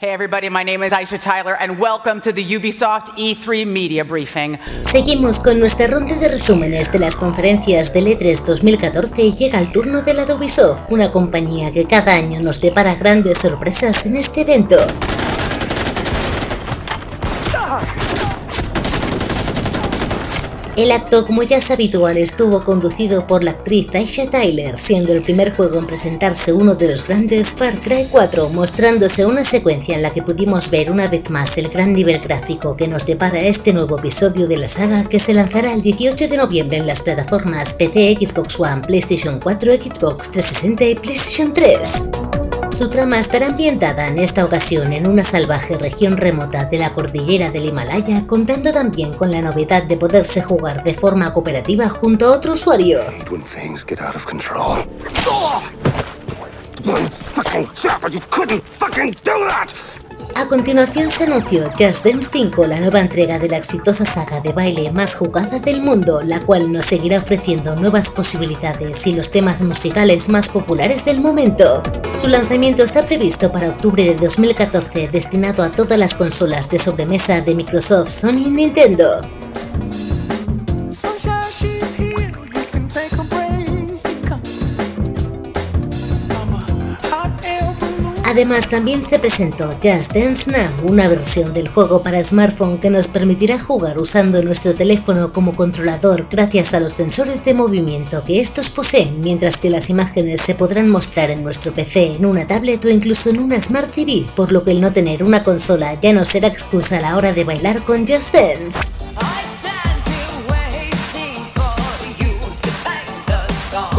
Hey everybody, my name is Aisha Tyler and welcome to the Ubisoft E3 Media Briefing. Seguimos con nuestra ronda de resúmenes de las conferencias del E3 2014 y llega el turno de la de Ubisoft, una compañía que cada año nos depara grandes sorpresas en este evento. El acto, como ya es habitual, estuvo conducido por la actriz Aisha Tyler, siendo el primer juego en presentarse uno de los grandes Far Cry 4, mostrándose una secuencia en la que pudimos ver una vez más el gran nivel gráfico que nos depara este nuevo episodio de la saga que se lanzará el 18 de noviembre en las plataformas PC, Xbox One, PlayStation 4, Xbox 360 y PlayStation 3. Su trama estará ambientada en esta ocasión en una salvaje región remota de la cordillera del Himalaya, contando también con la novedad de poderse jugar de forma cooperativa junto a otro usuario. A continuación se anunció Just Dance 5, la nueva entrega de la exitosa saga de baile más jugada del mundo, la cual nos seguirá ofreciendo nuevas posibilidades y los temas musicales más populares del momento. Su lanzamiento está previsto para octubre de 2014, destinado a todas las consolas de sobremesa de Microsoft, Sony y Nintendo. Además también se presentó Just Dance Now, una versión del juego para smartphone que nos permitirá jugar usando nuestro teléfono como controlador gracias a los sensores de movimiento que estos poseen, mientras que las imágenes se podrán mostrar en nuestro PC, en una tablet o incluso en una Smart TV, por lo que el no tener una consola ya no será excusa a la hora de bailar con Just Dance.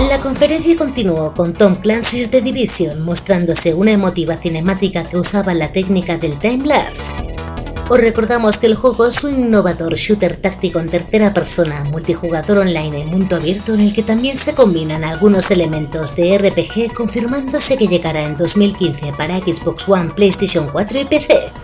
La conferencia continuó con Tom Clancy's The Division, mostrándose una emotiva cinemática que usaba la técnica del time-lapse. Os recordamos que el juego es un innovador shooter táctico en tercera persona, multijugador online en mundo abierto en el que también se combinan algunos elementos de RPG, confirmándose que llegará en 2015 para Xbox One, PlayStation 4 y PC.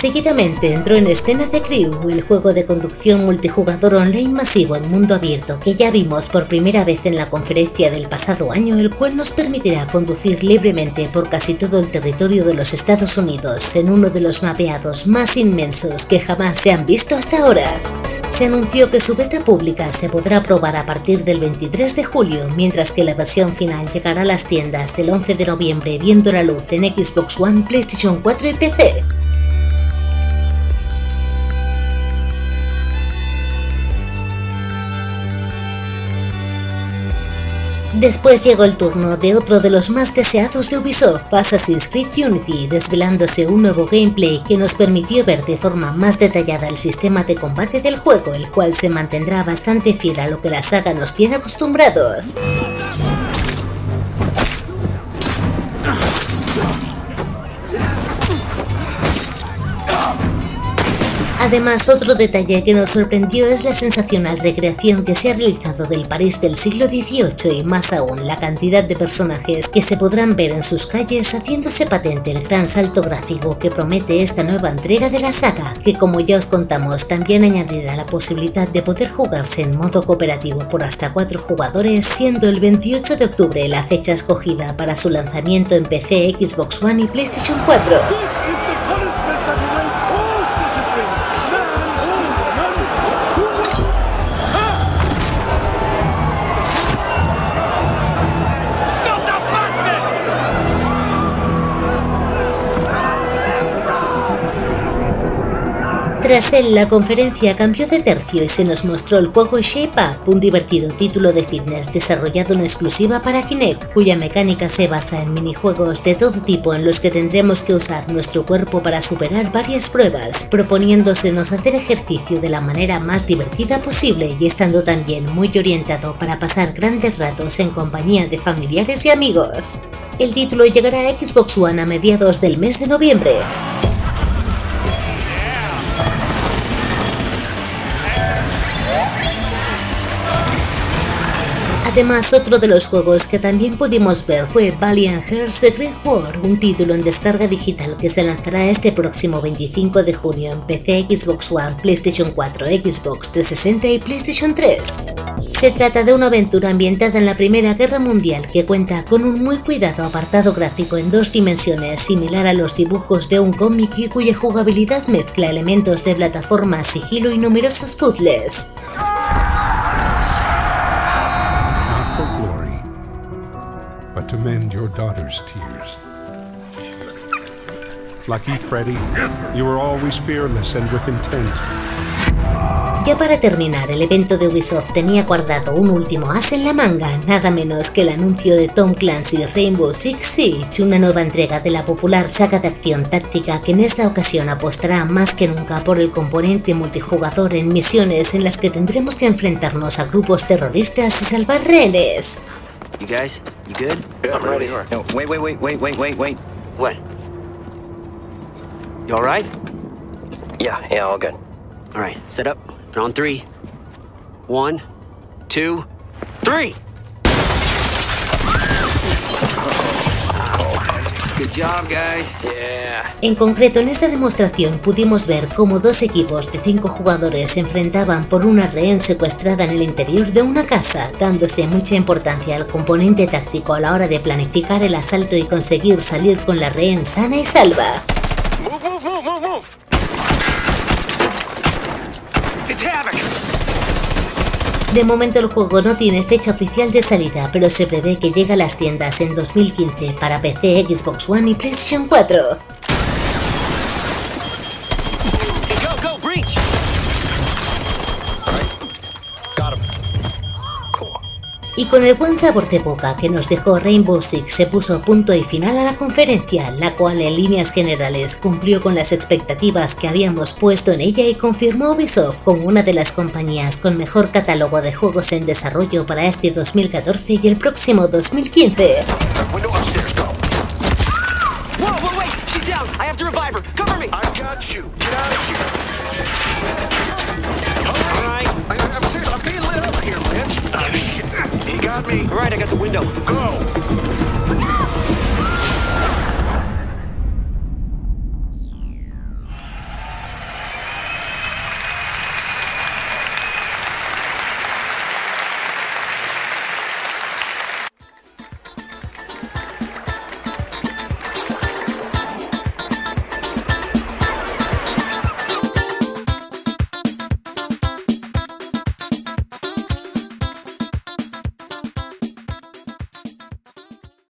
Seguidamente entró en escena The Crew, el juego de conducción multijugador online masivo en mundo abierto que ya vimos por primera vez en la conferencia del pasado año, el cual nos permitirá conducir libremente por casi todo el territorio de los Estados Unidos en uno de los mapeados más inmensos que jamás se han visto hasta ahora. Se anunció que su beta pública se podrá probar a partir del 23 de julio, mientras que la versión final llegará a las tiendas el 11 de noviembre viendo la luz en Xbox One, PlayStation 4 y PC. Después llegó el turno de otro de los más deseados de Ubisoft, Assassin's Creed Unity, desvelándose un nuevo gameplay que nos permitió ver de forma más detallada el sistema de combate del juego, el cual se mantendrá bastante fiel a lo que la saga nos tiene acostumbrados. Además, otro detalle que nos sorprendió es la sensacional recreación que se ha realizado del París del siglo XVIII y más aún la cantidad de personajes que se podrán ver en sus calles haciéndose patente el gran salto gráfico que promete esta nueva entrega de la saga, que como ya os contamos también añadirá la posibilidad de poder jugarse en modo cooperativo por hasta 4 jugadores, siendo el 28 de octubre la fecha escogida para su lanzamiento en PC, Xbox One y PlayStation 4. Tras él, la conferencia cambió de tercio y se nos mostró el juego Shape Up, un divertido título de fitness desarrollado en exclusiva para Kinect, cuya mecánica se basa en minijuegos de todo tipo en los que tendremos que usar nuestro cuerpo para superar varias pruebas, proponiéndosenos hacer ejercicio de la manera más divertida posible y estando también muy orientado para pasar grandes ratos en compañía de familiares y amigos. El título llegará a Xbox One a mediados del mes de noviembre. Además, otro de los juegos que también pudimos ver fue Valiant Hearts The Great War, un título en descarga digital que se lanzará este próximo 25 de junio en PC, Xbox One, PlayStation 4, Xbox 360 y PlayStation 3. Se trata de una aventura ambientada en la Primera Guerra Mundial que cuenta con un muy cuidado apartado gráfico en dos dimensiones similar a los dibujos de un cómic y cuya jugabilidad mezcla elementos de plataforma, sigilo y numerosos puzzles. Mend your daughter's tears. Lucky Freddy, you were always fearless and with intent. Ya para terminar, el evento de Ubisoft tenía guardado un último as en la manga, nada menos que el anuncio de Tom Clancy Rainbow Six Siege, una nueva entrega de la popular saga de acción táctica que en esta ocasión apostará más que nunca por el componente multijugador en misiones en las que tendremos que enfrentarnos a grupos terroristas y salvar rehenes. You guys, you good? Yeah, I'm ready. No, wait, wait, wait, wait, wait, wait, wait. What? You all right? Yeah, yeah, all good. All right, set up. And on three. One, two, three! Job, guys. Yeah. En concreto, en esta demostración pudimos ver cómo dos equipos de cinco jugadores se enfrentaban por una rehén secuestrada en el interior de una casa, dándose mucha importancia al componente táctico a la hora de planificar el asalto y conseguir salir con la rehén sana y salva. Move, move, move, move, move. It's Havoc! De momento el juego no tiene fecha oficial de salida, pero se prevé que llegue a las tiendas en 2015 para PC, Xbox One y PlayStation 4. Y con el buen sabor de boca que nos dejó Rainbow Six se puso punto y final a la conferencia, la cual en líneas generales cumplió con las expectativas que habíamos puesto en ella y confirmó Ubisoft como una de las compañías con mejor catálogo de juegos en desarrollo para este 2014 y el próximo 2015. got me. All right, I got the window. Go.